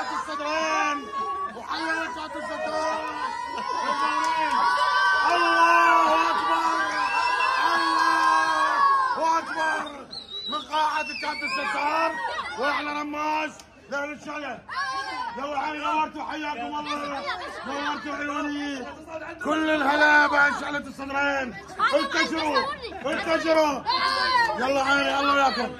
الصدران! وحياة الصدران! الله أكبر! الله أكبر! من قاعدة كعبة الستار وعلى رماس لأهل الشلة يلا عن غمرتوا حياكم الله! غمرتوا عيوني! كل الهلا بعد شعلة الصدرين انتشروا! انتشروا! يلا عيني الله وياكم